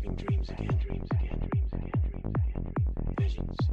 having dreams again, dreams again, dreams again, dreams again, dreams again, visions.